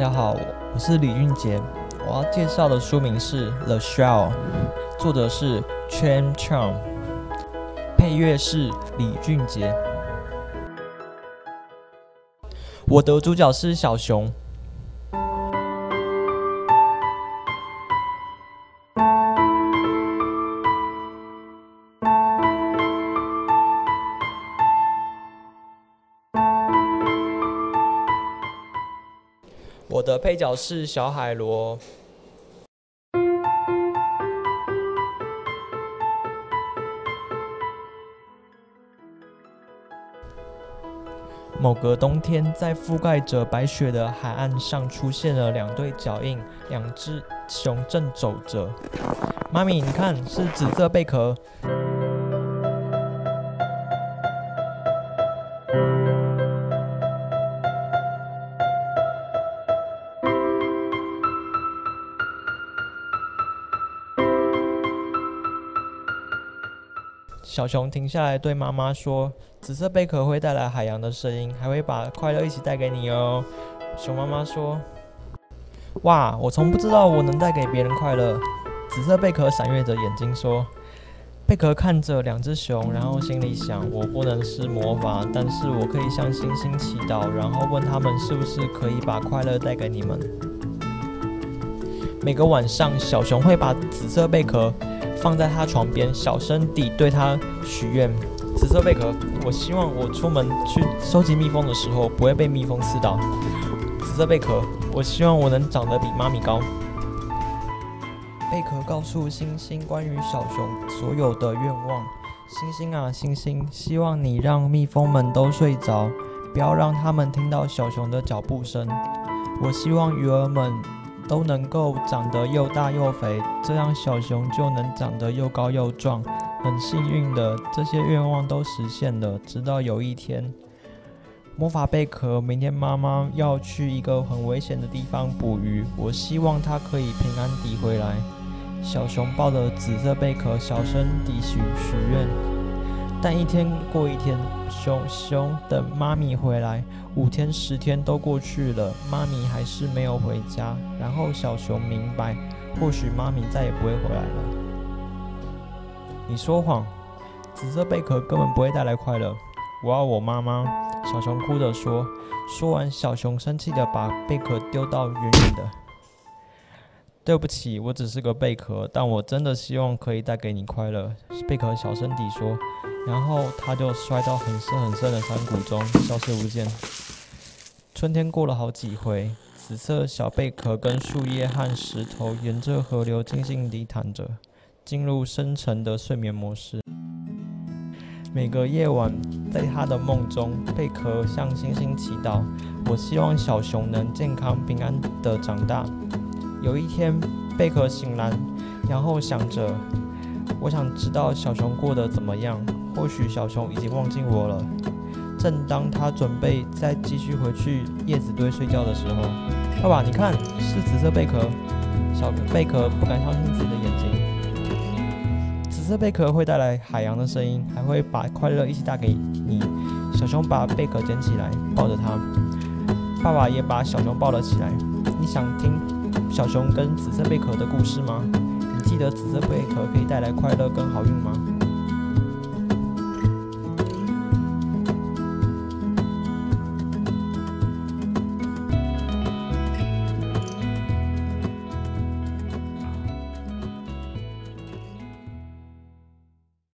大家好，我是李俊杰。我要介绍的书名是《The Shell》，作者是 Chen Chang，配乐是李俊杰。我的主角是小熊。我的配角是小海螺。某个冬天，在覆盖着白雪的海岸上，出现了两对脚印，两只熊正走着。妈咪，你看，是紫色贝壳。小熊停下来，对妈妈说：“紫色贝壳会带来海洋的声音，还会把快乐一起带给你哦。”熊妈妈说：“哇，我从不知道我能带给别人快乐。”紫色贝壳闪跃着眼睛说：“贝壳看着两只熊，然后心里想：我不能施魔法，但是我可以向星星祈祷，然后问他们是不是可以把快乐带给你们。”每个晚上，小熊会把紫色贝壳。放在他床边，小声地对他许愿：“紫色贝壳，我希望我出门去收集蜜蜂的时候不会被蜜蜂刺到。紫色贝壳，我希望我能长得比妈咪高。”贝壳告诉星星关于小熊所有的愿望：“星星啊，星星，希望你让蜜蜂们都睡着，不要让他们听到小熊的脚步声。我希望鱼儿们。”都能够长得又大又肥，这样小熊就能长得又高又壮。很幸运的，这些愿望都实现了。直到有一天，魔法贝壳，明天妈妈要去一个很危险的地方捕鱼，我希望它可以平安地回来。小熊抱着紫色贝壳，小声地许许愿。但一天过一天，熊熊等妈咪回来，五天十天都过去了，妈咪还是没有回家。然后小熊明白，或许妈咪再也不会回来了。你说谎，紫色贝壳根本不会带来快乐。我要我妈妈。小熊哭着说。说完，小熊生气的把贝壳丢到远远的。对不起，我只是个贝壳，但我真的希望可以带给你快乐。贝壳小声地说。然后他就摔到很深很深的山谷中，消失不见。春天过了好几回，紫色小贝壳跟树叶和石头沿着河流静静地躺着，进入深沉的睡眠模式。每个夜晚，在他的梦中，贝壳向星星祈祷：“我希望小熊能健康平安地长大。”有一天，贝壳醒来，然后想着：“我想知道小熊过得怎么样。”或许小熊已经忘记我了。正当他准备再继续回去叶子堆睡觉的时候，爸爸，你看，是紫色贝壳。小贝壳不敢相信自己的眼睛。紫色贝壳会带来海洋的声音，还会把快乐一起带给你。小熊把贝壳捡起来，抱着它。爸爸也把小熊抱了起来。你想听小熊跟紫色贝壳的故事吗？记得紫色贝壳可以带来快乐跟好运吗？